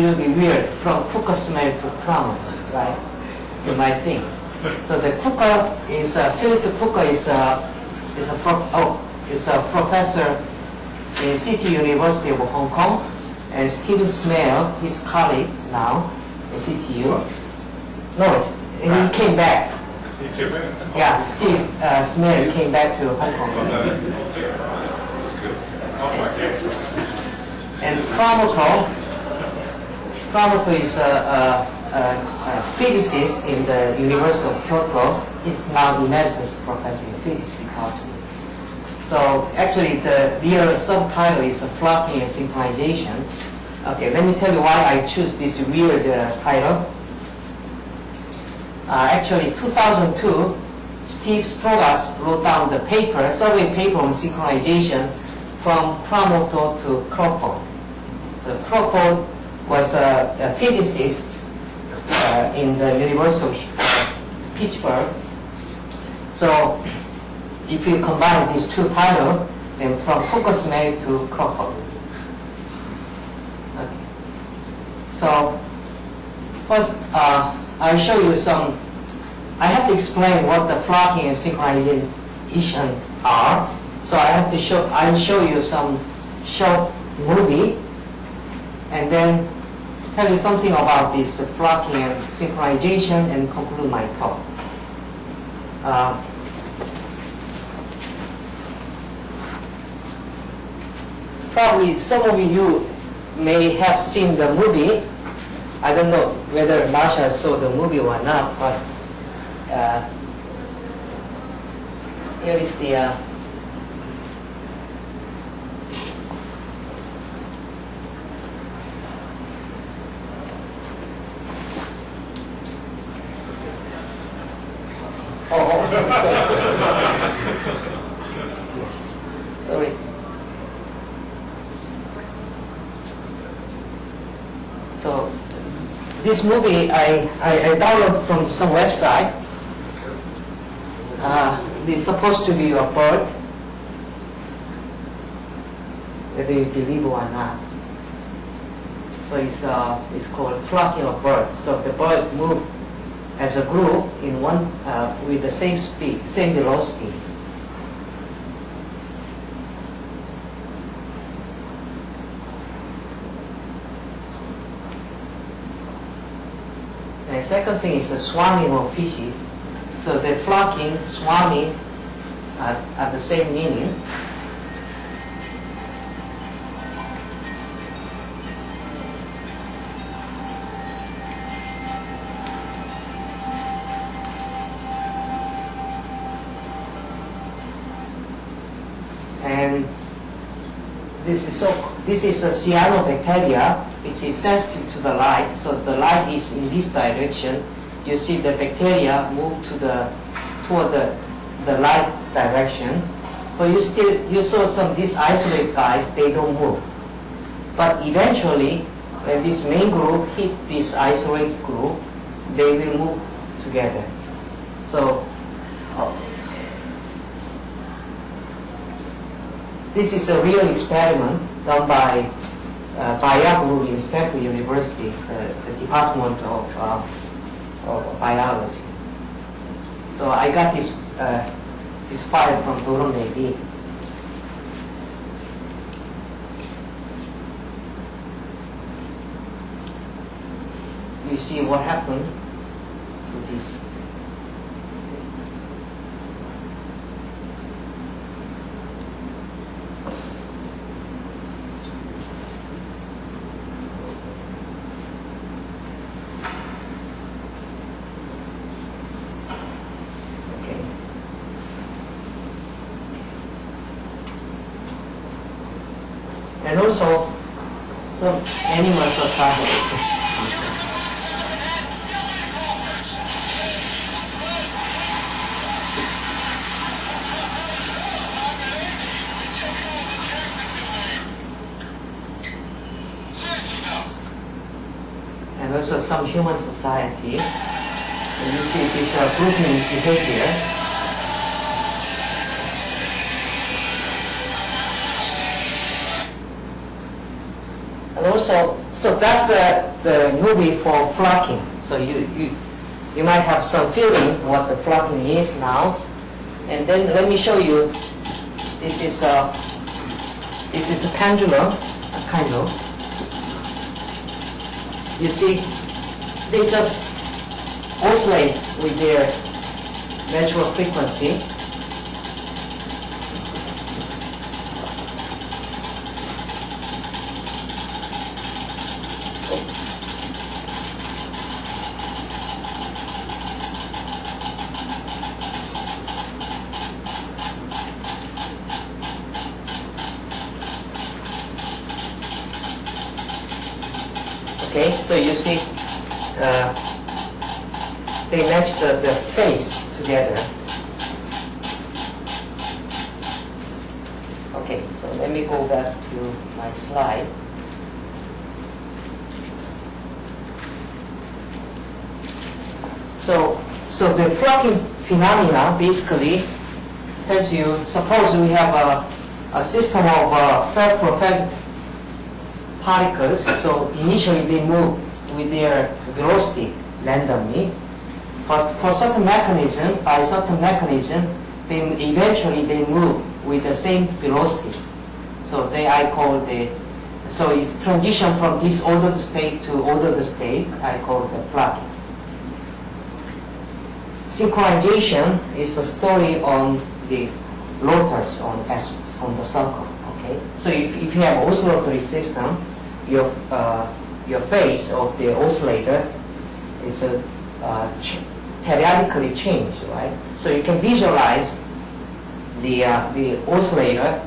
little bit weird from Cucker-Smale to Kuramoto, right? You might think. So the Cucker is uh, Felipe Cucker is a is a prof, oh is a professor in City University of Hong Kong, and Stephen Smale, his colleague now at CTU. No, it's, he came back. He came in. Yeah, Steve uh, Smale came back to Hong Kong. That's good. My God. And Kuramoto, Kuramoto is a, a, a, a physicist in the University of Kyoto. He's now emeritus professor in physics department. So actually the real subtitle is flocking and synchronization. Okay, let me tell you why I choose this weird uh, title. Uh, actually, 2002, Steve Strogatz wrote down the paper, a survey paper on synchronization from Kuramoto to Crawford. The Crawford was a, a physicist uh, in the University of Pittsburgh. So if you combine these two titles, then from Cucker-Smale to Crawford. Okay. So first, uh, I'll show you some. I have to explain what the flocking and synchronization are. So I have to show. I'll show you some short movie, and then tell you something about this flocking and synchronization, and conclude my talk. Uh, probably some of you may have seen the movie. I don't know whether Marsha saw the movie or not, but uh, here is the uh, Oh, oh, sorry. yes, sorry. So this movie I, I, I downloaded from some website. Uh, it's supposed to be a bird, whether you believe or not. So it's, uh, it's called flocking of birds. So the birds move as a group in one uh, with the same speed, same velocity. And second thing is the swarming of fishes. So the flocking, swarming are the same meaning. And this is so this is a cyanobacteria which is sensitive to the light. So the light is in this direction. You see the bacteria move to the toward the, the light direction. But you still you saw some these isolate guys, they don't move. But eventually when this main group hit this isolate group, they will move together. So this is a real experiment done by uh, Bayaglu in Stanford University, uh, the Department of, uh, of Biology. So I got this, uh, this file from Doron Levy. You see what happened to this. Okay. And also some animal society. and also some human society. And you see this uh, grouping behavior. Also So that's the, the movie for flocking. So you, you, you might have some feeling what the flocking is now. And then let me show you, this is a, this is a pendulum, kind of. You see, they just oscillate with their natural frequency. Okay, so you see, uh, they match the, the face together. Okay, so let me go back to my slide. So, so the flocking phenomena basically tells you, suppose we have a, a system of uh, self-propelled particles, so initially they move with their velocity randomly, but for certain mechanism, by certain mechanism, then eventually they move with the same velocity. So they I call the, so it's transition from disordered state to ordered state, I call the flocking. Synchronization is a story on the rotors on S, on the circle. Okay, so if, if you have oscillatory system, your uh, your phase of the oscillator is a uh, periodically change, right? So you can visualize the uh, the oscillator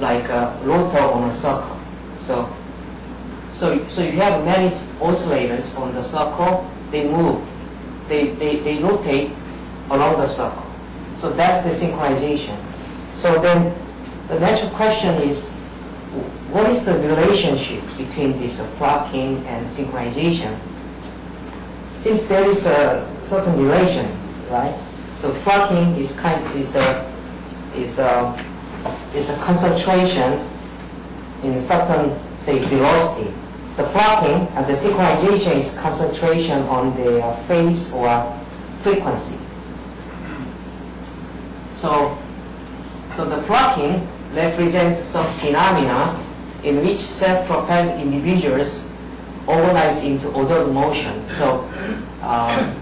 like a rotor on a circle. So so so you have many oscillators on the circle. They move, they they, they rotate along the circle. So that's the synchronization. So then the natural question is what is the relationship between this flocking and synchronization? Since there is a certain relation, right? So flocking is kind is a is a is a concentration in certain say velocity. The flocking and the synchronization is concentration on the phase or frequency. So so the flocking represents some phenomena in which self-propelled individuals organize into ordered motion. So um,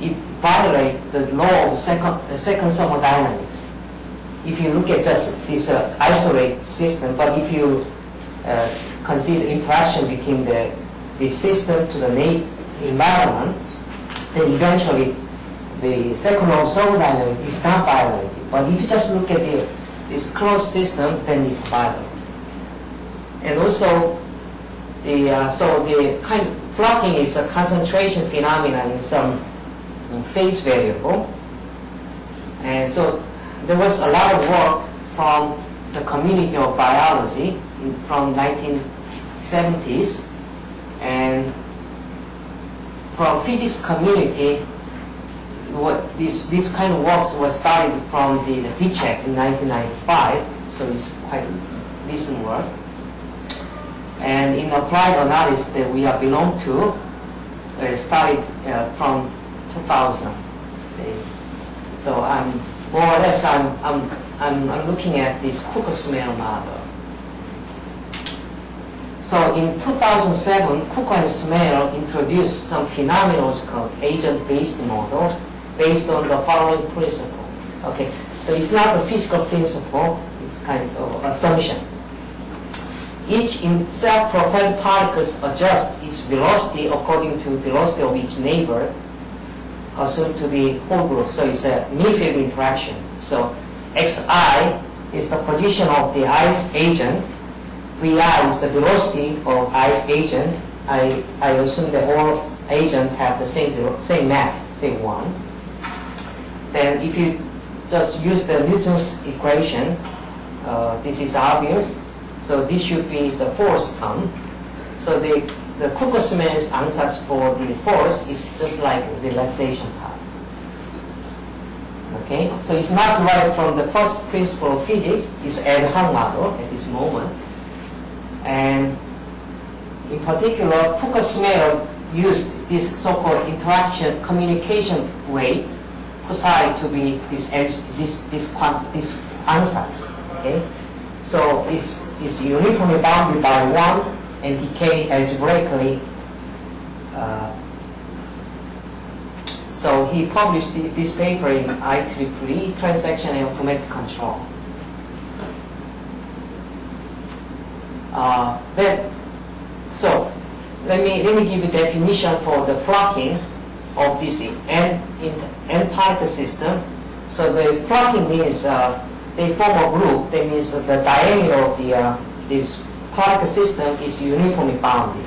it violates the law of second, uh, second thermodynamics. If you look at just this uh, isolated system, but if you uh, consider interaction between the, the system to the environment, then eventually the second law of thermodynamics is not violated. But if you just look at the, this closed system, then it's violated. And also, the uh, so the kind of flocking is a concentration phenomenon in some phase variable. And so there was a lot of work from the community of biology in, from 1970s and from physics community what this this kind of works was started from the, the Vicsek in 1995 so it's quite recent work and in applied analysis that we are belong to, uh, started uh, from 2000. See? So I'm more or less I'm, I'm, I'm, I'm looking at this Cucker-Smale model. So in 2007, Cucker and Smale introduced some phenomenological agent-based model based on the following principle. Okay, so it's not a physical principle, it's kind of assumption each self-propelled particles adjust its velocity according to velocity of each neighbor, assumed to be whole group. So it's a near-field interaction. So xi is the position of the ice agent. Vi is the velocity of ice agent. I, I assume that all agents have the same, same mass, same 1. Then if you just use the Newton's equation, uh, this is obvious. So this should be the force term. So the, the Cucker-Smale's answers for the force is just like relaxation term. Okay, so it's not derived from the first principle of physics, it's ad hoc model at this moment. And in particular, Cucker-Smale used this so-called interaction communication rate psi to be this this this this ansatz. Okay, so it's is uniformly bounded by one and decay algebraically. Uh, so he published this, this paper in IEEE transaction and automatic control. Uh, then, so let me let me give you definition for the flocking of this n in n particle system. So the flocking means uh, they form a group. That means the diameter of the uh, this particle system is uniformly bounded.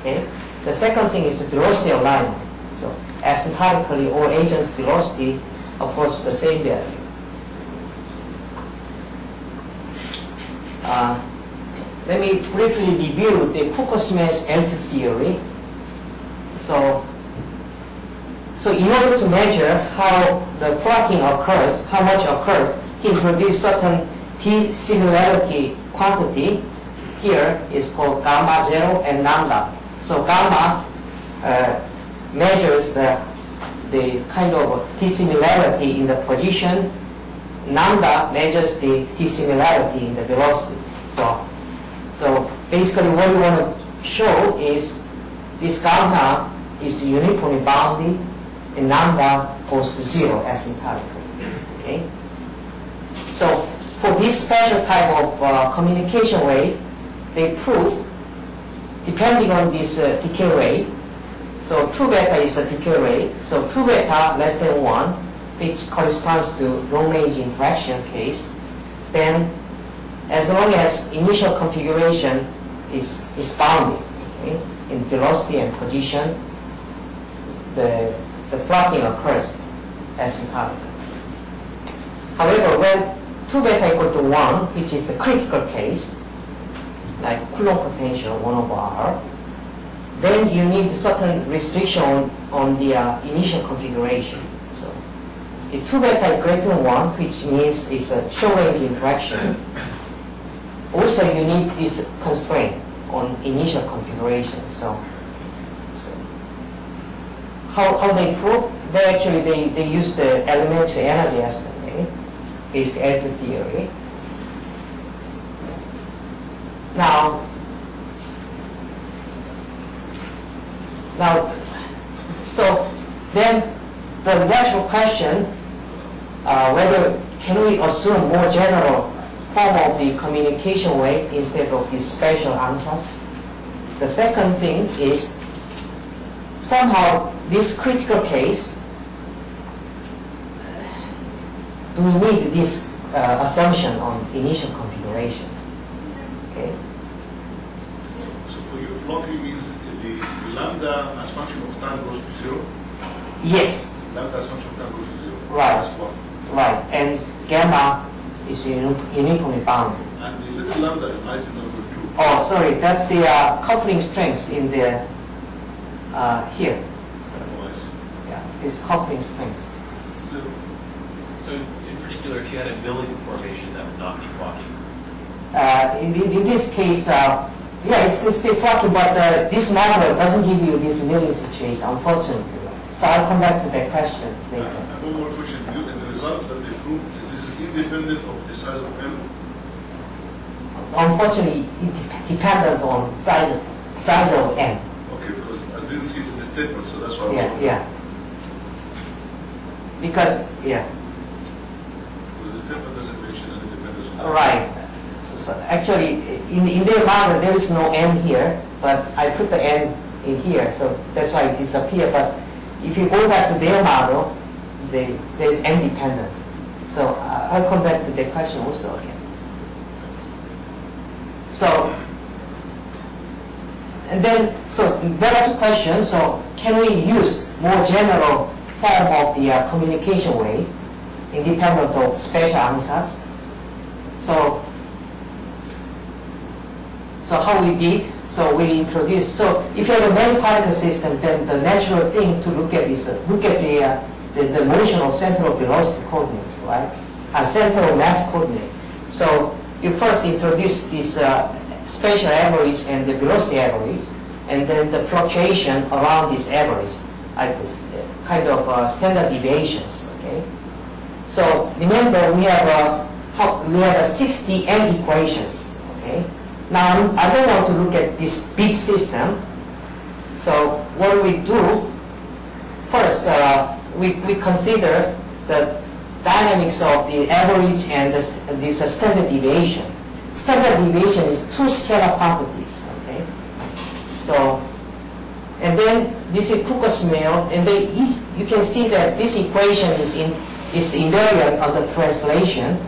Okay. The second thing is velocity alignment. So asymptotically, all agents' velocity approach the same value. Uh, let me briefly review the Cucker-Smale's L2 theory. So, so in order to measure how the fracking occurs, how much occurs, he introduced certain T-similarity quantity. Here is called gamma zero and lambda. So gamma uh, measures the, the kind of T-similarity in the position. Lambda measures the T-similarity in the velocity. So so basically what we want to show is this gamma is uniformly bounded and lambda goes to zero asymptotically. Okay? So for this special type of uh, communication rate, they prove, depending on this uh, decay rate, so 2 beta is a decay rate, so 2 beta less than 1, which corresponds to long-range interaction case, then as long as initial configuration is, is bounded okay, in velocity and position, the, the flocking occurs asymptotically. However, when 2 beta equal to 1, which is the critical case, like Coulomb potential 1 over r, then you need a certain restriction on the uh, initial configuration. So if 2 beta is greater than 1, which means it's a short-range interaction, also you need this constraint on initial configuration. So, so how, how they prove? They actually they, they use the elementary energy estimate, basic L2 theory. Now, now, so then the natural question, uh, whether can we assume more general form of the communication way instead of the special answers? The second thing is somehow this critical case, we need this uh, assumption on initial configuration. Okay. So for you, flocking means the lambda as function of time goes to zero? Yes, Lambda as function of time goes to zero? Right. Right. And gamma is uni- uniformly bounded. And the little lambda in item number two. Oh, sorry, that's the uh, coupling strength in the uh, here. Sorry. Oh, I see. Yeah, this coupling strength. So, so particular, if you had a milling formation, that would not be flocking. Uh, in, in, in this case, uh, yeah, it's, it's still flocking, but uh, this model doesn't give you this milling situation, unfortunately. So I'll come back to that question I later. have one more question. You, in the results that they proved, this is independent of the size of M? Unfortunately, it dep- dependent on size of, size of n. Okay, because I didn't see it in the statement, so that's why I was Yeah, wondering. yeah. Because, yeah, Because the statement doesn't mention any dependence on. Right. So, so actually, in, in their model, there is no n here, but I put the n in here, so that's why it disappeared. But if you go back to their model, they, there's n dependence. So uh, I'll come back to that question also again. So, and then, so there are two questions. So can we use more general form of the uh, communication way, independent of special ansatz? So, so how we did? So we introduced. So if you have a particle system, then the natural thing to look at is uh, look at the, uh, the the motion of central velocity coordinate, right? And central mass coordinate. So you first introduce this uh, spatial average and the velocity average, and then the fluctuation around this average, like this, uh, kind of uh, standard deviations, okay? So remember, we have a, how- we have a 60 n equations, okay? Now, I'm- don't want to look at this big system, so what we do, first, uh, we, we consider the dynamics of the average and the, uh, standard deviation. Standard deviation is two scalar quantities, okay? So, and then this is Cucker-Smale, and is- you can see that this equation is in, is invariant on the translation.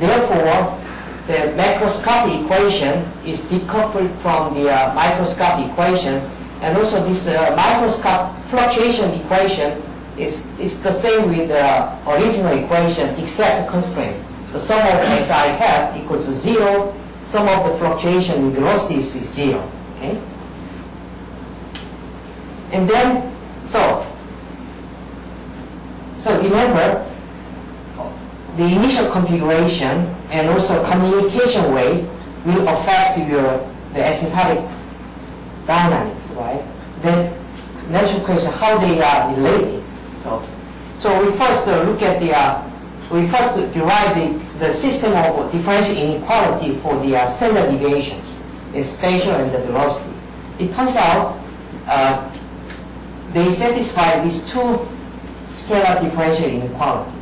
Therefore, the macroscopic equation is decoupled from the uh, microscopic equation, and also this uh, microscopic fluctuation equation is, is the same with the original equation except the constraint. The sum of the xi hat equals to zero, sum of the fluctuation in velocity is zero, okay? And then, so, so remember, the initial configuration and also communication way will affect your, the asymptotic dynamics, right? Then natural question, how they are related. So, so we first look at the, uh, we first derive the, the system of differential inequality for the uh, standard deviations in spatial and the velocity. It turns out uh, they satisfy these two scalar differential inequality.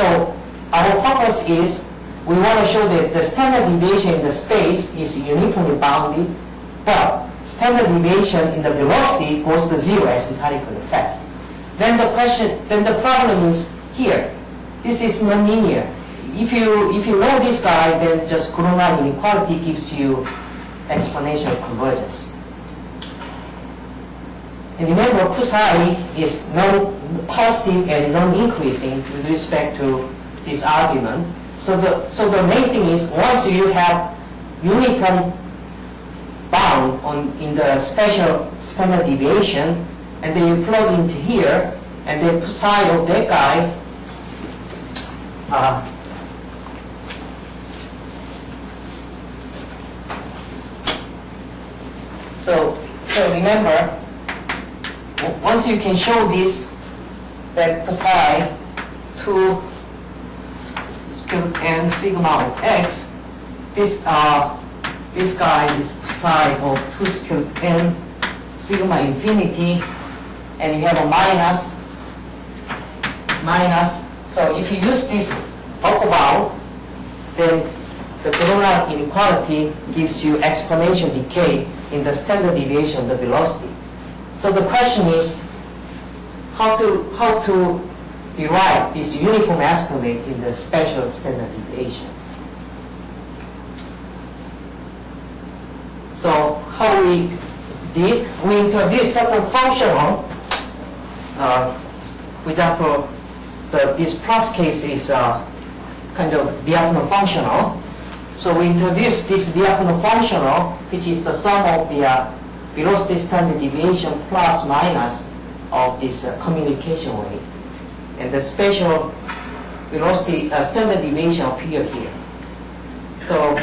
So our purpose is we want to show that the standard deviation in the space is uniformly bounded, but standard deviation in the velocity goes to zero asymptotically fast. Then the question, then the problem is here. This is nonlinear. If you if you know this guy, then just Gronwall inequality gives you exponential convergence. And remember, psi is non positive and non-increasing with respect to this argument. So the so the main thing is once you have uniform bound on in the special standard deviation, and then you plug into here, and then psi of that guy. Uh, so so remember Once you can show this, that psi 2 square n sigma of x, this, uh, this guy is psi of 2 square root n sigma infinity, and you have a minus, minus. So if you use this bound, then the Gronwall inequality gives you exponential decay in the standard deviation of the velocity. So the question is how to, how to derive this uniform estimate in the special standard deviation. So how we did, we introduced certain functional, uh, for example, the, this plus case is uh, kind of diagonal functional. So we introduced this diagonal functional, which is the sum of the uh, velocity standard deviation plus minus of this uh, communication rate. And the spatial velocity uh, standard deviation appear here. So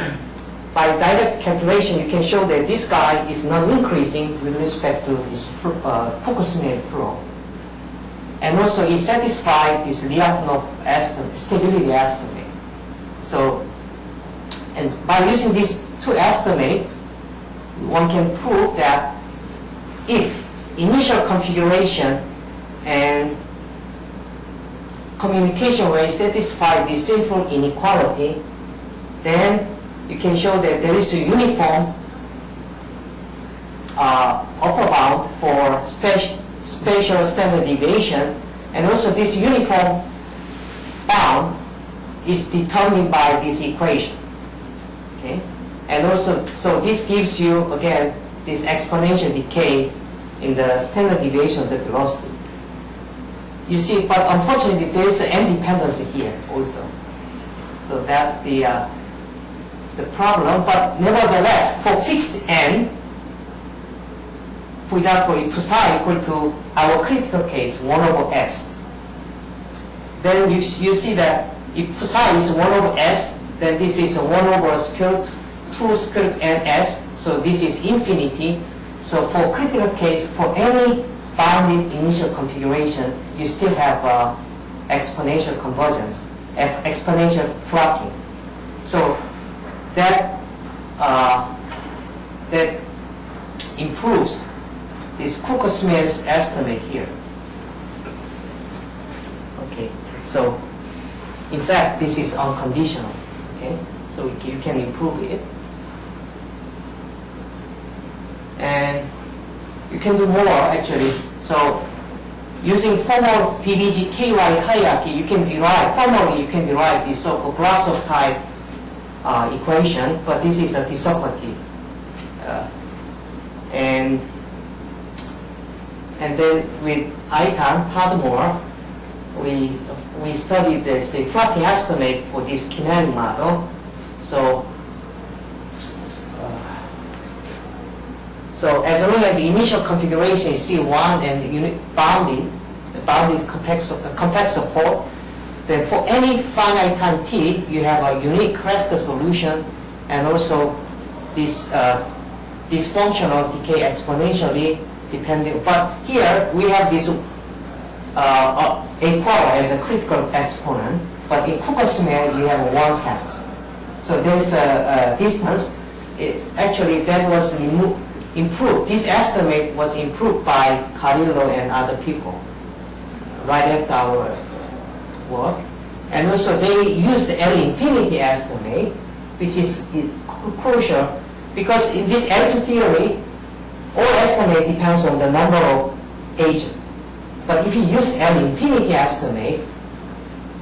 by direct calculation, you can show that this guy is non-increasing with respect to this uh, Cucker-Smale flow. And also it satisfies this Lyapunov estimate, stability estimate. So, and by using these two estimates, one can prove that if initial configuration and communication way satisfy the simple inequality, then you can show that there is a uniform uh, upper bound for spatial, spatial standard deviation, and also this uniform bound is determined by this equation. Okay? And also, so this gives you, again, this exponential decay in the standard deviation of the velocity. You see, but unfortunately, there is an independence here also. So that's the, uh, the problem. But nevertheless, for fixed n, for example, if psi equal to our critical case, 1 over s, then you, you see that if psi is 1 over s, then this is 1 over square root 2 square root ns, so this is infinity. So for critical case, for any bounded initial configuration, you still have uh, exponential convergence, exponential flocking. So that uh, that improves this Cucker-Smale's estimate here. Okay, so in fact, this is unconditional. Okay, so you can improve it, and you can do more actually. So using formal BBGKY hierarchy, you can derive formally you can derive this so-called Vlasov type uh, equation, but this is a dissipative. Uh, and and then with Eitan Tadmor, we we studied this uh, estimate for this kinetic model. So uh, so as long as the initial configuration is C1 and unit bounded, the bounded complex, uh, complex support, then for any finite time t, you have a unique classical solution and also this, uh, this functional decay exponentially depending. But here we have this uh, uh, a quarter as a critical exponent, but in Cucker-Smale you have one half. So there's a, a distance. It, actually, that was remo- improved. This estimate was improved by Carrillo and other people right after our work. And also they used the L infinity estimate, which is crucial because in this L2 theory, all estimate depends on the number of agents. But if you use L infinity estimate,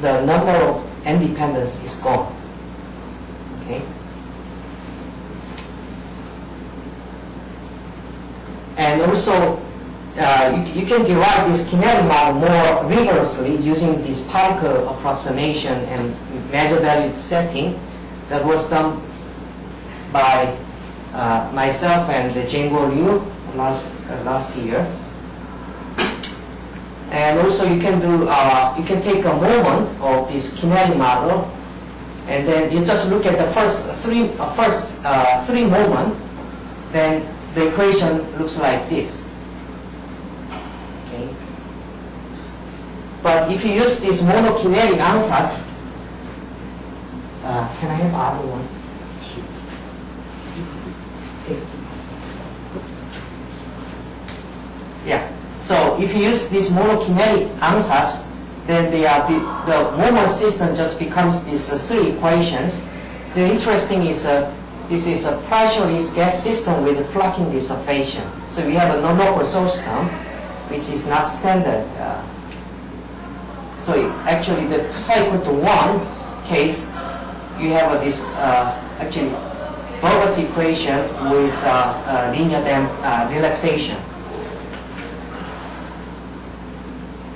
the number of independence is gone. And also, uh, you, you can derive this kinetic model more rigorously using this particle approximation and measure value setting that was done by uh, myself and Jian-Guo Liu last, uh, last year. And also you can do, uh, you can take a moment of this kinetic model and then you just look at the first three, uh, first uh, three moment, then the equation looks like this. Okay. But if you use this monokinetic ansatz, uh, can I have other one? Yeah. So if you use this monokinetic ansatz, then the, uh, the, the moment system just becomes these uh, three equations. The interesting is uh, this is a pressurized gas system with flocking dissipation. So we have a non-local system, which is not standard. Uh, so it- actually, the psi equal to one case, you have this uh, actually Burgers equation with uh, uh, linear dam uh, relaxation.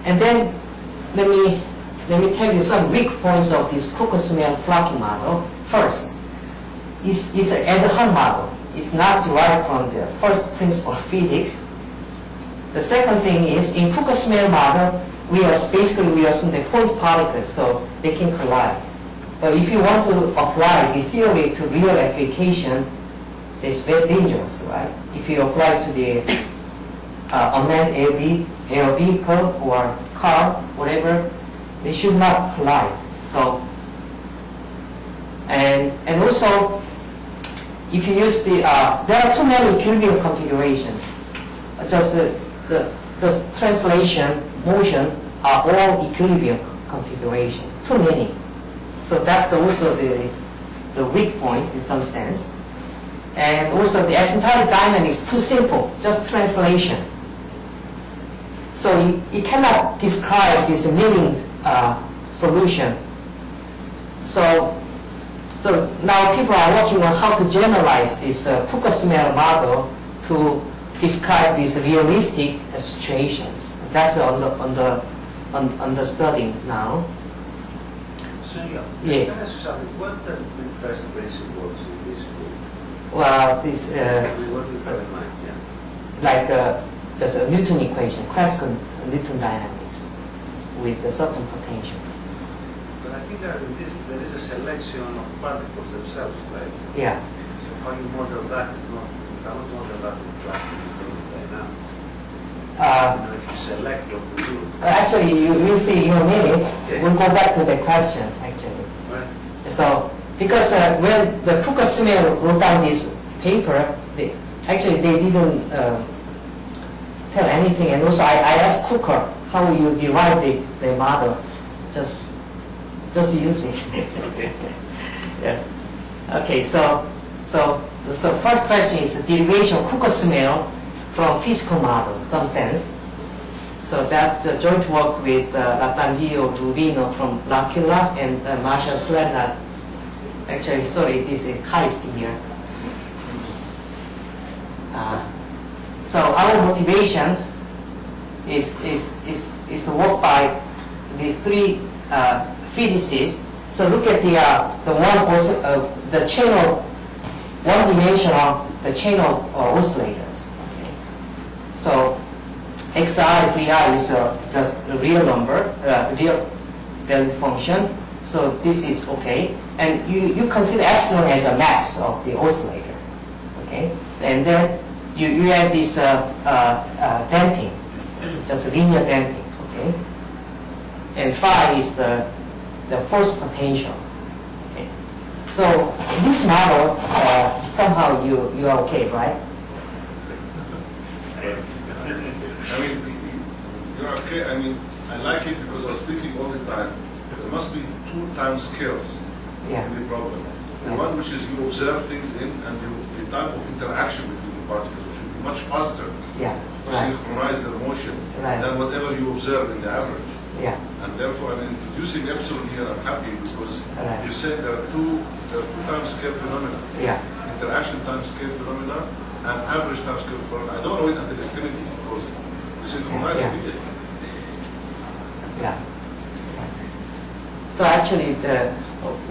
And then let me let me tell you some weak points of this Cucker-Smale flocking model. First, it's, it's an hoc model. It's not derived from the first principle of physics. The second thing is in Cucker-Smale model, we are basically we assume the point particles, so they can collide. But if you want to apply the theory to real application, it's very dangerous, right? If you apply to the uh, unmanned air, ve- air vehicle or car, whatever, they should not collide. So, and and also, if you use the, uh, there are too many equilibrium configurations. Just, uh, just, just translation, motion are all equilibrium configuration. Too many. So that's the, also the, the weak point in some sense. And also the asymptotic dynamics too simple, just translation. So it, it cannot describe this milling uh, solution. So, so now people are working on how to generalize this uh, Cucker-Smale model to describe these realistic uh, situations. That's on the on the on, on the studying now. Senor, Yes. can I ask you something? What does the first principles in this book? Well, this uh, What do you have in mind? Yeah. like uh, just a Newton equation, classical Newton dynamics with a certain potential. Think that it is, there is a selection of particles themselves, right? Yeah. So how you model that is not, you cannot model that with classical dynamics. Uh, You know, if you select what to do, Actually, you will see in a minute, we'll go back to the question, actually. right? So, because uh, when the Cucker-Smale wrote down this paper, they, actually they didn't uh, tell anything, and also I, I asked Cucker, how you derive the, the model? Just, just. Okay. yeah. Okay, so, so, so first question is the derivation of Cucker-Smale from physical model, some sense. So that's a joint work with uh, Rubino from L'Aquila and uh, Marshall Slemrod. Actually, sorry, this is Heist here. Uh, so our motivation is, is, is, is to work by these three uh, physicists. So look at the, uh, the one, os- uh, the chain of, one dimensional, the chain of uh, oscillators. Okay. So xi vi is a, just a real number, uh, real value function. So this is okay. And you, you consider epsilon as a mass of the oscillator. Okay? And then you, you add this uh, uh, uh, damping, just linear damping. Okay? And phi is the, the force potential. Okay? So this model, uh, somehow you, you are okay, right? I mean, you're okay, I mean, I like it because I was thinking all the time, there must be two time scales Yeah. in the problem. The Yeah. one which is you observe things in, and the, the time of interaction between the particles should be much faster Yeah. to Right. synchronize their motion Right. than whatever you observe in the average. Yeah. And therefore, I'm introducing epsilon here, I'm happy because Right. you said there are two, there are two time scale phenomena. Yeah. Interaction time scale phenomena and average time scale phenomena. I don't know it until infinity because synchronize Yeah. immediately. Yeah. So actually, the,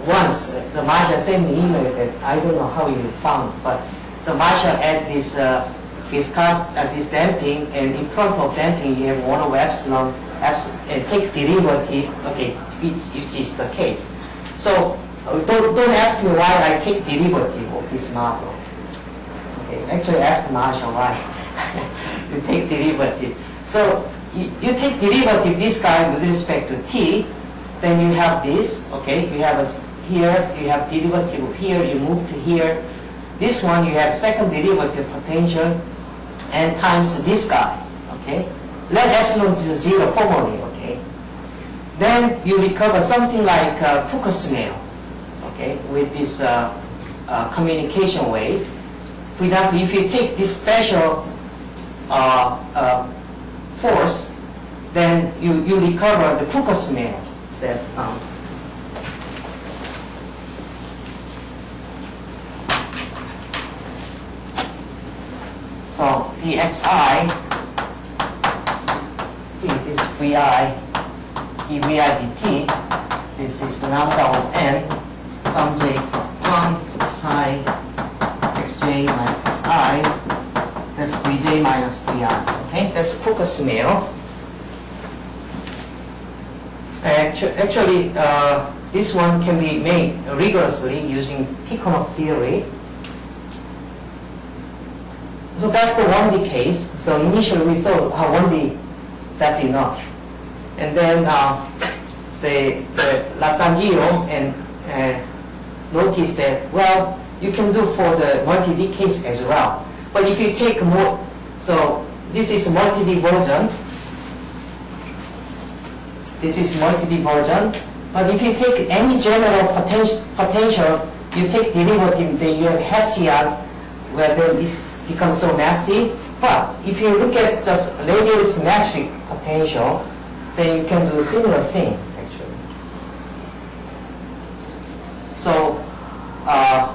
once the Marshall sent me email that I don't know how you found, but the Marshall add this uh, viscous uh, this damping, and in front of damping you have one over epsilon, eps- and take derivative. Okay, which, which is the case. So uh, don't don't ask me why I take derivative of this model. Okay, actually ask Marshall why you take derivative. So you, you take derivative this guy with respect to t, then you have this, okay? You have a, here, you have derivative here, you move to here. This one, you have second derivative potential and times this guy, okay? Let epsilon is zero formally, okay? Then you recover something like uh, Cucker-Smale, okay, with this uh, uh, communication wave. For example, if you take this special uh, uh, force, then you, you recover the Cucker-Smale that um, so d this vi dvi dt this is lambda of n sum j 1 psi xj minus i that's Vj minus Vi. Okay, that's Cucker-Smale. Actu- Actually, uh, this one can be made rigorously using Tikhonov theory. So that's the 1D case. So initially we thought, oh, 1D, that's enough. And then uh, the, the Lattanzio and uh, noticed that, well, you can do for the multi-D case as well. But if you take more, so this is multi-D version. This is multi-D version. But if you take any general poten- potential, you take derivative, then you have Hessian, where then it becomes so messy. But if you look at just radial symmetric potential, then you can do a similar thing, actually. So, uh,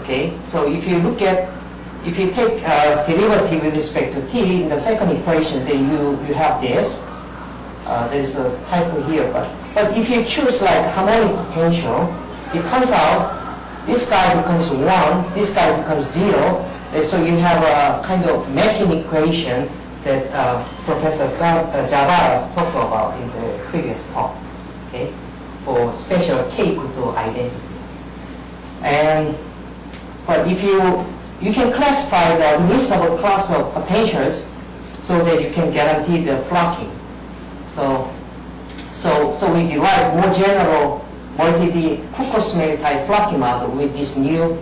okay, so if you look at, if you take uh, derivative with respect to t in the second equation, then you, you have this. Uh, there's a typo here, but, but if you choose like harmonic potential, it turns out this guy becomes 1, this guy becomes 0, and so you have a kind of mapping equation that uh, Professor uh, Javaras talked about in the previous talk, okay, for special k to identity. And But if you, you can classify the admissible class of potentials so that you can guarantee the flocking. So, so, so we derive more general multi-D Cucker-Smale type flocking model with this new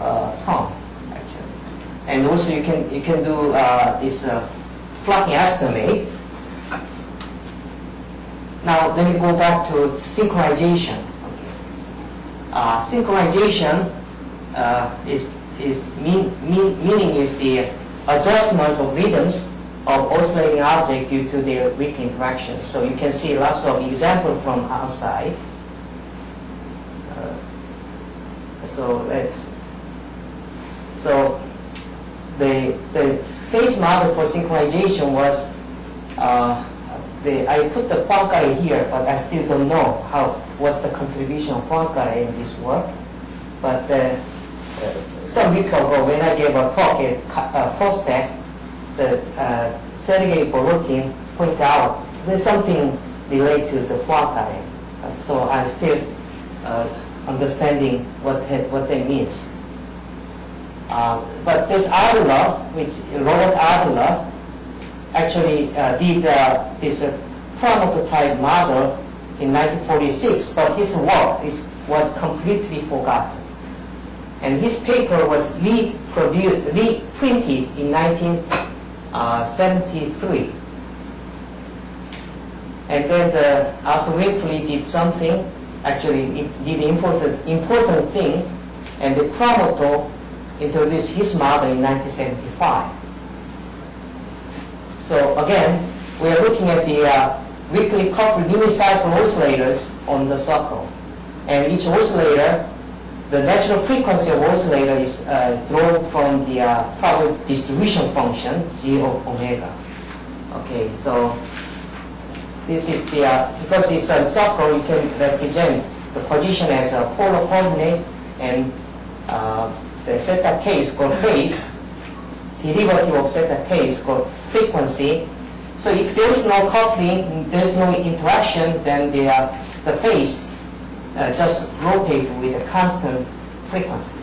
uh, term, actually. And also you can, you can do uh, this uh, flocking estimate. Now, let me go back to synchronization. Okay. Uh, synchronization uh, is, is mean, mean, meaning is the adjustment of rhythms of oscillating object due to their weak interaction. So you can see lots of example from outside. Uh, so, uh, so the the phase model for synchronization was uh, the I put the Poincare here, but I still don't know how what's the contribution of Poincare in this work. But uh, uh, some week ago, when I gave a talk at uh, POSTECH, the uh, Sergei Borotin pointed out there's something related to the Poincare. So I'm still uh, understanding what what that means. Uh, but this Adler, which Robert Adler, actually uh, did uh, this uh, prototype model in 1946, but his work is, was completely forgotten. And his paper was reproduced, reprinted in 1973. And then the Arthur Winfree did something, actually did important, important thing, and the Kuramoto introduced his model in 1975. So again, we are looking at the uh, weakly coupled unicycle oscillators on the circle. And each oscillator, the natural frequency of oscillator is uh, drawn from the uh, distribution function, G of omega. Okay, so this is the, uh, because it's a circle, you can represent the position as a polar coordinate and uh, the theta k is called phase, derivative of theta k is called frequency. So if there is no coupling, there is no interaction, then the, uh, the phase uh, just rotate with a constant frequency.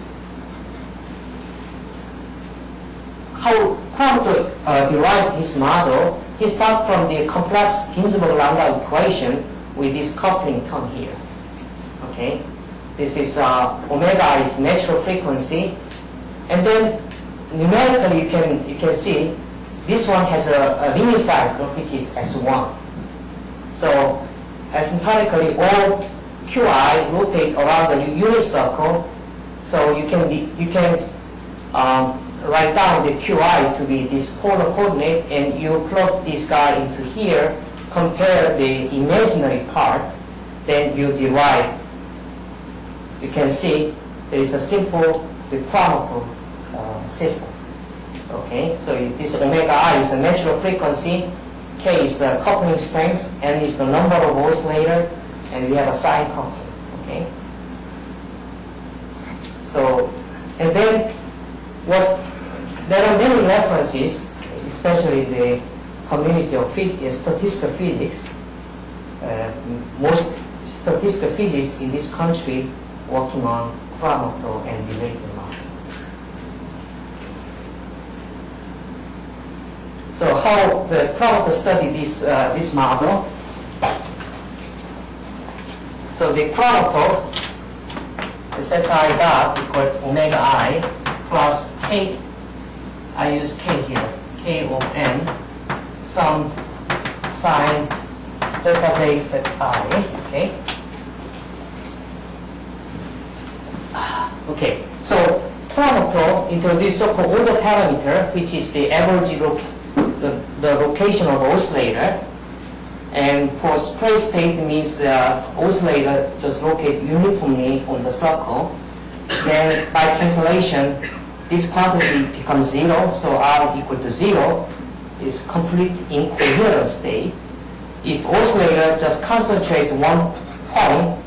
How Kuramoto uh, derived his model, he started from the complex Ginzburg-Landau equation with this coupling term here. Okay, this is uh, omega is natural frequency, and then numerically you can you can see this one has a, a linear cycle which is S1. So asymptotically all Qi rotate around the unit circle, so you can you can um, write down the Qi to be this polar coordinate, and you plug this guy into here, compare the imaginary part, then you derive. You can see there is a simple Kuramoto uh, system. Okay, so this omega i is a natural frequency, k is the coupling strength, n is the number of oscillator, and we have a sine coupling. Okay. So, and then what? There are many references, especially the community of phys- statistical physics. Uh, most statistical physicists in this country working on Kuramoto and related model. So how the Kuramoto study this uh, this model? So the the zeta i dot equal to omega i plus k. I use k here, k of n, some sine zeta j zeta i. Okay, so Kuramoto introduced so-called order parameter, which is the average the, the location of oscillator. And for spray state means the oscillator just locate uniformly on the circle. Then by cancellation, this quantity becomes zero, so R equal to zero is complete incoherent state. If oscillator just concentrate one point,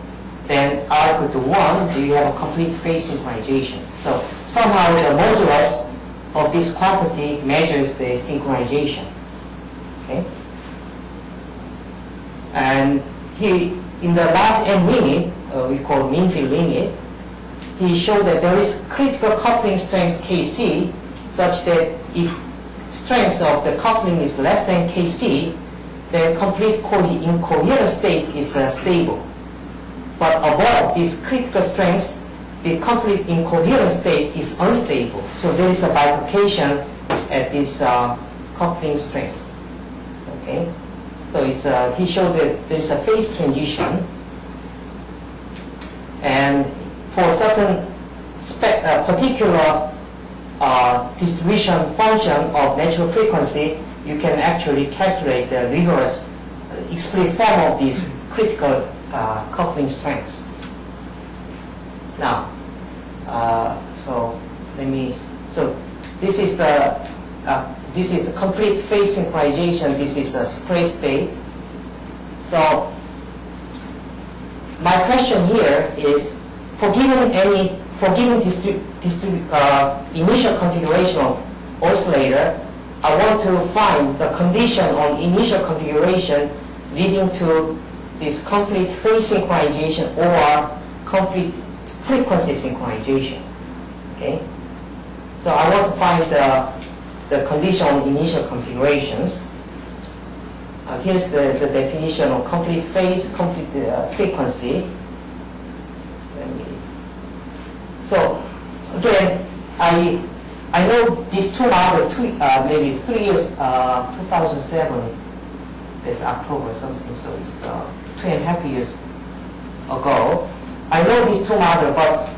then R equal to 1, you have a complete phase synchronization. So somehow the modulus of this quantity measures the synchronization. Okay? And he, in the last n limit, uh, we call mean field limit, he showed that there is critical coupling strength Kc such that if strength of the coupling is less than Kc, the complete co incoherent state is uh, stable. But above this critical strength, the complete incoherent state is unstable. So there is a bifurcation at this uh, coupling strength. Okay, so it's, uh, he showed that there's a phase transition, and for certain uh, particular uh, distribution function of natural frequency, you can actually calculate the rigorous uh, explicit form of these critical uh, coupling strengths. Now, uh, so let me, so this is the, uh, this is the complete phase synchronization, this is a spray state. So, my question here is, for given any, for given uh, initial configuration of oscillator, I want to find the condition on initial configuration leading to this conflict phase synchronization or conflict frequency synchronization. Okay? So I want to find the, the condition on initial configurations. Uh, here's the, the definition of conflict phase, complete uh, frequency. So again, I I know these two models, two, uh, maybe three years, uh, 2007, this October something, so it's uh, two and a half years ago. I know these two models, but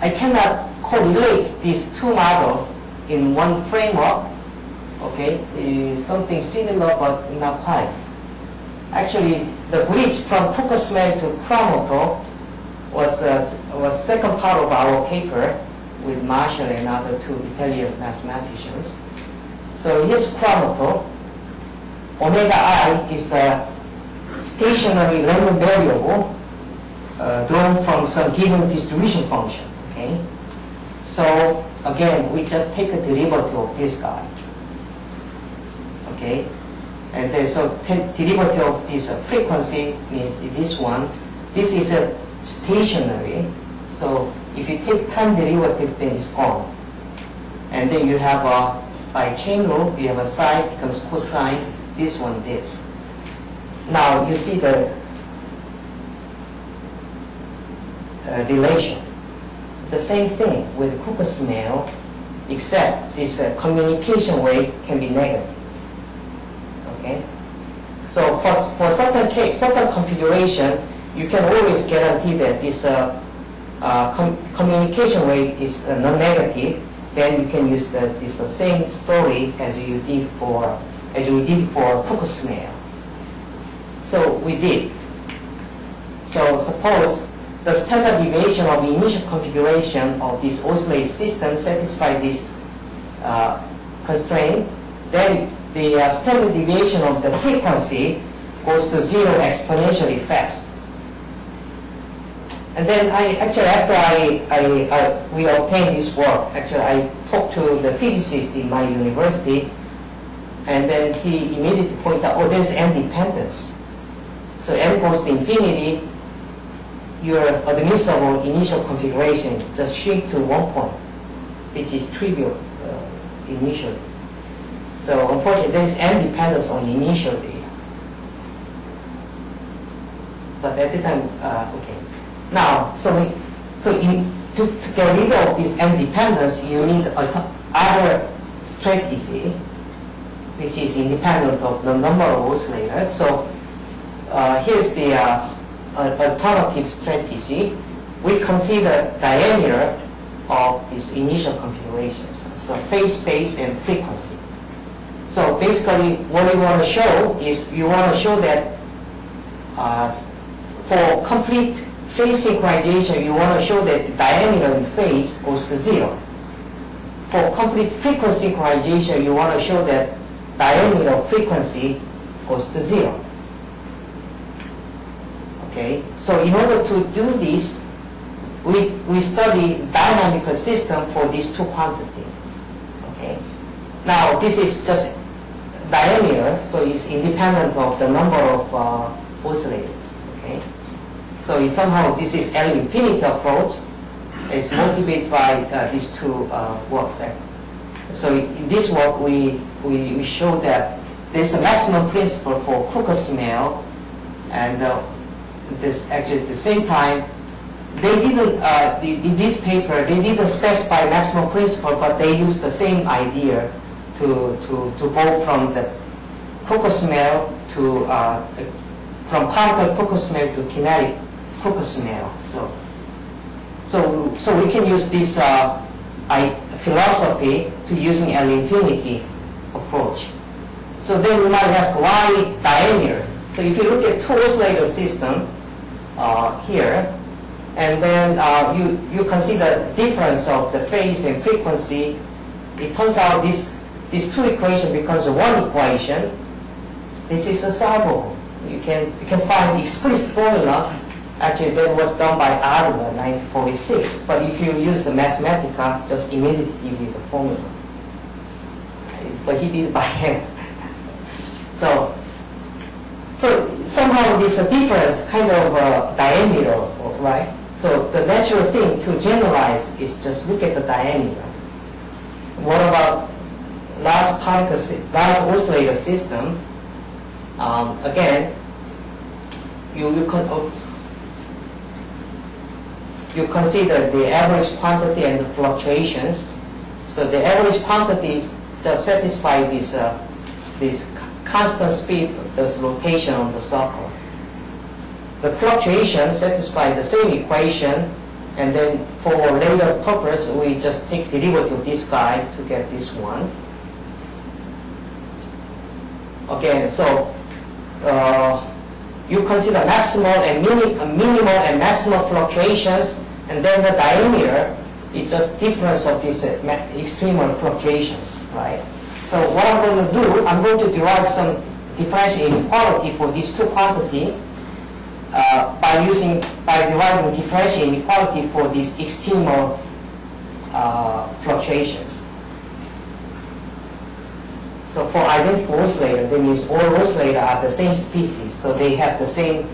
I cannot correlate these two models in one framework. Okay, is something similar but not quite. Actually, the bridge from Cucker-Smale to Kuramoto was uh, was second part of our paper with Marshall and other two Italian mathematicians. So here's Kuramoto. Omega i is a stationary random variable uh, drawn from some given distribution function. Okay. So again, we just take a derivative of this guy. Okay. And then so derivative of this uh, frequency means this one. This is a stationary. So if you take time derivative, then it's gone. And then you have a, by chain rule, you have a sine becomes cosine, this one, this. Now you see the uh, relation. The same thing with Cucker-Smale, except this uh, communication rate can be negative. Okay? So for, for certain case, certain configuration, you can always guarantee that this uh, uh, com communication rate is uh, non-negative, then you can use the, this same story as you did for as we did for Cucker-Smale. So we did. So suppose the standard deviation of the initial configuration of this oscillator system satisfy this uh, constraint, then the uh, standard deviation of the frequency goes to zero exponentially fast. And then I actually after I, I, I we obtained this work, actually I talked to the physicist in my university, and then he immediately pointed out, oh, there's n dependence. So n goes to infinity, your admissible initial configuration just shrink to one point, which is trivial uh, initially. So unfortunately, there is n dependence on initial data. But at the time, uh, okay. Now, so we, to, in, to, to get rid of this n dependence, you need other strategy, which is independent of the number of oscillators. So uh, here's the uh, alternative strategy. We consider diameter of these initial configurations, so phase space and frequency. So basically, what we want to show is you want to show that uh, for complete phase synchronization, you want to show that the diameter in phase goes to zero. For complete frequency synchronization, you want to show that diameter of frequency goes to zero. Okay, so in order to do this, we, we study dynamical system for these two quantity. Okay, now this is just diameter, so it's independent of the number of uh, oscillators. Okay, so somehow this is L infinity approach, is motivated by uh, these two uh, works. there. So in this work, we, we, we show that there's a maximum principle for Cucker-Smale, and uh, this actually at the same time, they didn't, uh, in this paper, they didn't specify maximum principle, but they used the same idea to, to, to go from the Cucker-Smale to, uh, the, from particle Cucker-Smale to kinetic Cucker-Smale. So, so, so we can use this uh, I, philosophy to using an infinity approach. So then you might ask why diameter? So if you look at two oscillator system here, and then uh, you, you consider difference of the phase and frequency, it turns out this, these two equation becomes one equation. This is a solvable. You can, you can find the explicit formula Actually, that was done by Adler, 1946. But if you use the Mathematica, just immediately give you the formula. But he did it by hand. so, so somehow this difference kind of uh, diameter, right? So the natural thing to generalize is just look at the diameter. What about large particle, large oscillator system? Um, again, you, you can, uh, you consider the average quantity and the fluctuations. So the average quantities just satisfy this, uh, this constant speed of this rotation on the circle. The fluctuation satisfy the same equation, and then for later purpose, we just take derivative of this guy to get this one. Okay, so uh, you consider maximal and mini, uh, minimal and maximum fluctuations, and then the diameter is just difference of these uh, extremal fluctuations, right? So what I'm going to do, I'm going to derive some differential inequality for these two quantity uh, by using by deriving differential inequality for these extremal uh, fluctuations. So for identical oscillator, that means all oscillator are the same species, so they have the same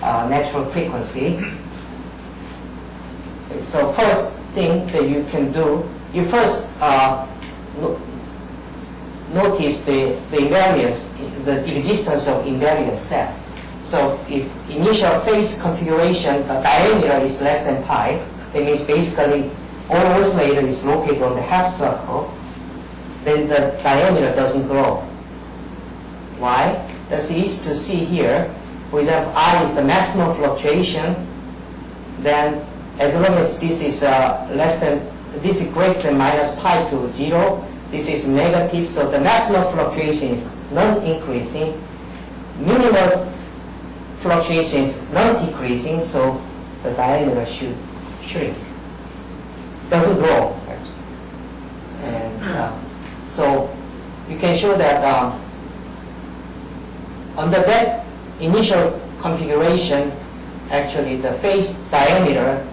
uh, natural frequency. So first thing that you can do, you first uh, no- notice the, the invariance, the existence of invariant set. So if initial phase configuration, the diameter is less than pi, that means basically all oscillator is located on the half circle, then the diameter doesn't grow. Why? That's easy to see here. For example, I is the maximum fluctuation, then as long as this is uh, less than, this is greater than minus pi to zero, this is negative, so the maximum fluctuation is non-increasing. Minimal fluctuation is non-decreasing, so the diameter should shrink. Doesn't grow. And uh, so you can show that um, under that initial configuration, actually the phase diameter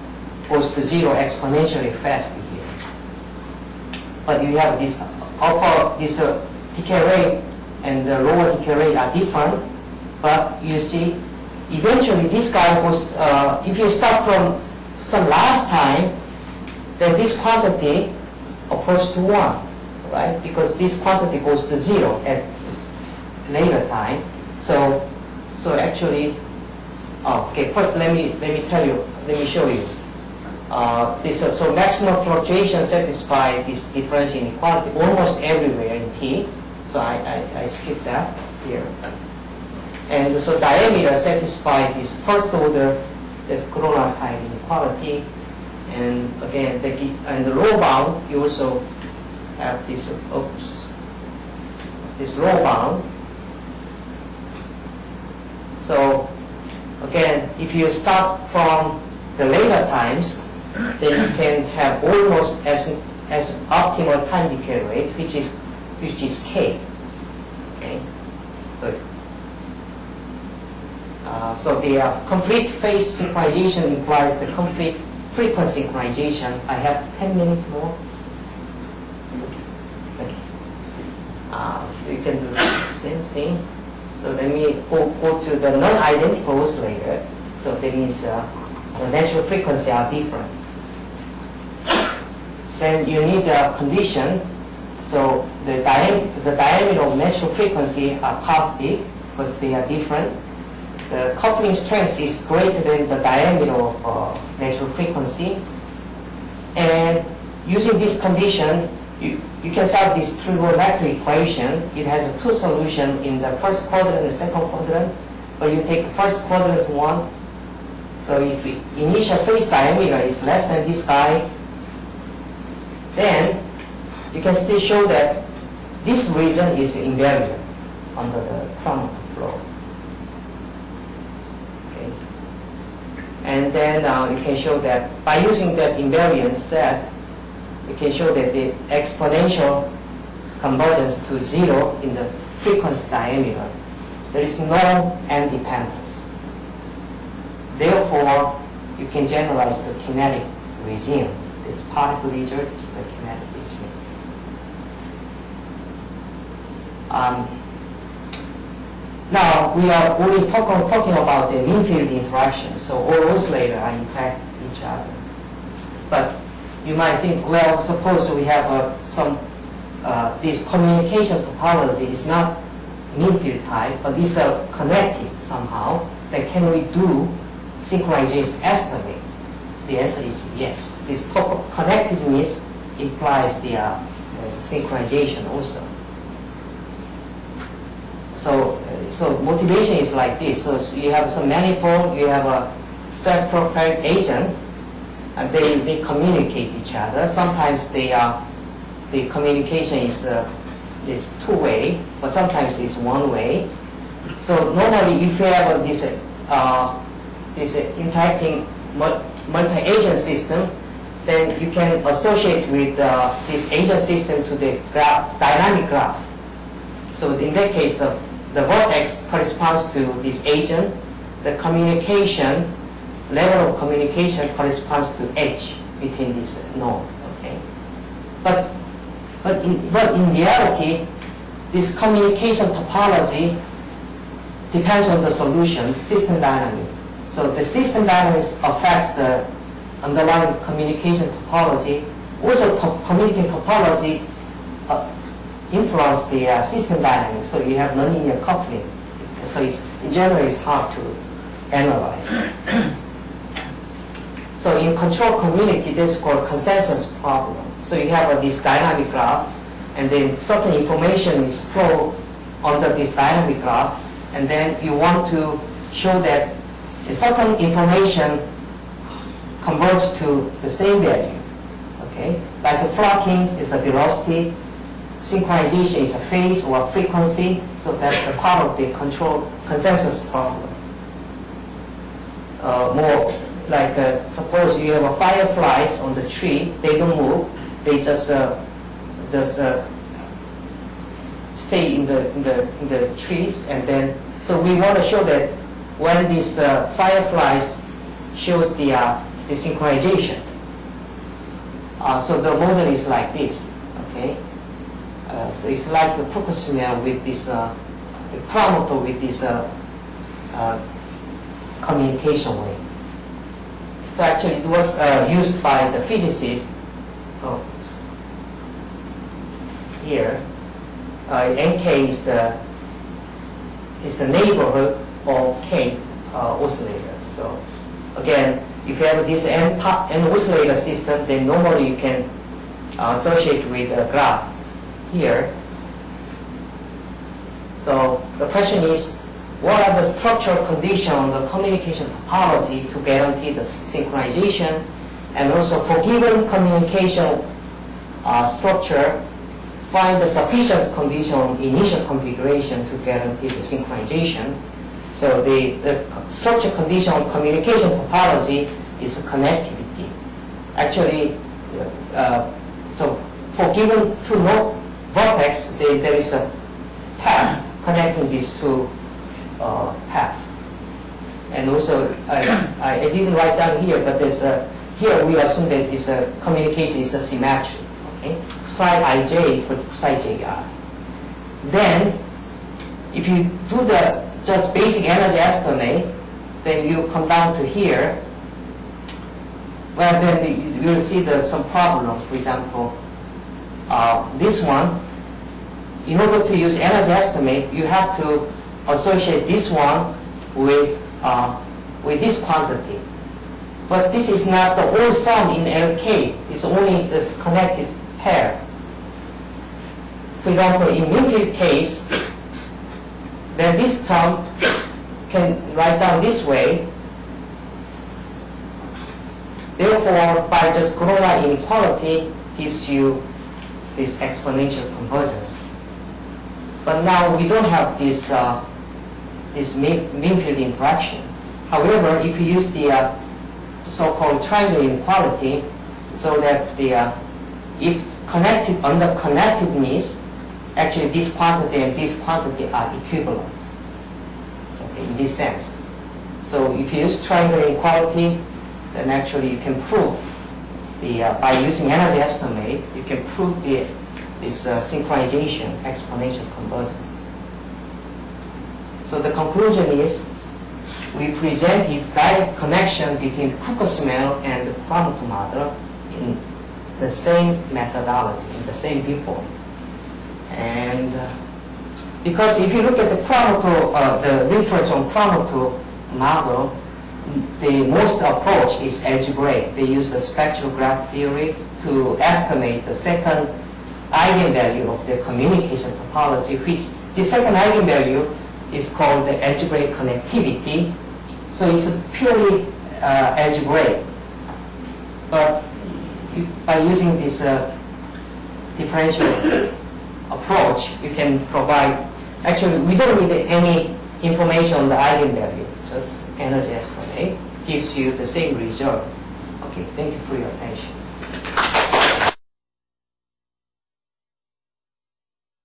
goes to zero exponentially fast here. But you have this upper, this uh, decay rate and the lower decay rate are different, but you see, eventually this guy goes, uh, if you start from some last time, then this quantity approach to one, right? Because this quantity goes to zero at later time. So, so actually, oh, okay. First, let me let me tell you. Let me show you. Uh, this uh, so maximum fluctuation satisfy this differential inequality almost everywhere in T. So I, I, I skip that here. And so diameter satisfy this first order, this Gronwall type inequality. And again, the, and the low bound, you also have this, oops, this low bound. So again, if you start from the later times, then you can have almost as, as optimal time decay rate, which is, which is k. Okay, so uh, so the uh, complete phase synchronization implies the complete frequency synchronization. I have 10 minutes more. Okay. Uh, so you can do the same thing. So let me go, go to the non-identical oscillator. So that means uh, the natural frequency are different. Then you need a condition. So the, diam- the diameter of natural frequency are positive because they are different. The coupling strength is greater than the diameter of uh, natural frequency. And using this condition, you, you can solve this trigonometric equation. It has a two solution in the first quadrant and the second quadrant. But you take first quadrant one. So if initial phase diameter is less than this guy, then you can still show that this region is invariant under the Kuramoto flow. Okay. And then uh, you can show that by using that invariant set, you can show that the exponential convergence to zero in the frequency diameter. There is no n dependence. Therefore, you can generalize the kinetic regime, this particle leader to the regime. Um, now, we are only talk, talking about the mean field interaction, so all oscillator are interact with each other. But you might think, well, suppose we have uh, some, uh, this communication topology is not mean field type, but it's uh, connected somehow, then can we do synchronization estimate? The answer is yes. This connectedness implies the, uh, the synchronization also. So, uh, so motivation is like this. So you have some manifold, you have a self-propelled agent, and they, they communicate each other. Sometimes they are, the communication is, uh, is two-way, but sometimes it's one-way. So normally if you have this, uh, this interacting multi-agent system, then you can associate with uh, this agent system to the graph, dynamic graph. So in that case, the, the vortex corresponds to this agent. The communication, level of communication corresponds to edge between this node. Okay, but but in but in reality, this communication topology depends on the solution, system dynamics. So the system dynamics affects the underlying communication topology. Also, communication topology uh, influence the uh, system dynamics, so you have nonlinear coupling. So it's, in general, it's hard to analyze. so in control community, this is called consensus problem. So you have uh, this dynamic graph, and then certain information is flow under this dynamic graph, and then you want to show that a certain information converges to the same value. Okay, like flocking is the velocity, synchronization is a phase or frequency, so that's the part of the control consensus problem. Uh, more like uh, suppose you have a fireflies on the tree, they don't move, they just uh, just uh, stay in the, in the in the trees, and then so we want to show that when these uh, fireflies shows the uh, the synchronization. Uh, so the model is like this, okay. Uh, so it's like a Fukushima with this uh, a Kuramoto with this uh, uh, communication rate. So actually, it was used by the physicist. Oh, here, NK is the is the neighborhood of K uh, oscillator. So again, if you have this n, n oscillator system, then normally you can uh, associate with a graph here. So the question is, what are the structural conditions on the communication topology to guarantee the synchronization? And also for given communication uh, structure, find the sufficient condition on initial configuration to guarantee the synchronization. So the, the structure condition on communication topology is connectivity. Actually, uh, so for given two node vortex, there, there is a path connecting these two uh, paths. And also, I, I I didn't write down here, but there's a, here we assume that it's a communication is a symmetry, okay? Psi ij for psi jr. Then, if you do the just basic energy estimate, then you come down to here. well, then you- you'll see there's some problem. For example, uh, this one, in order to use energy estimate, you have to associate this one with, uh, with this quantity. But this is not the whole sum in LK, it's only this connected pair. For example, in mean field case, then this term can write down this way. Therefore, by just Gronwall inequality gives you this exponential convergence. But now we don't have this, uh, this Min- mean field interaction. However, if you use the uh, so-called triangle inequality, so that the, uh, if connected under connectedness, actually this quantity and this quantity are equivalent okay, in this sense. So if you use triangle inequality, then actually you can prove the, uh, by using energy estimate, you can prove the, this uh, synchronization, exponential convergence. So the conclusion is, we presented direct connection between the Cucker-Smale and the Kuramoto model in the same methodology, in the same default. And uh, because if you look at the Kuramoto, uh, the literature on Kuramoto model, the most approach is algebraic. They use the spectral graph theory to estimate the second eigenvalue of the communication topology, which the second eigenvalue is called the algebraic connectivity. So it's a purely uh, algebraic. But by using this uh, differential approach, you can provide, actually, we don't need any information on the eigenvalue, just energy estimate gives you the same result. Okay, thank you for your attention.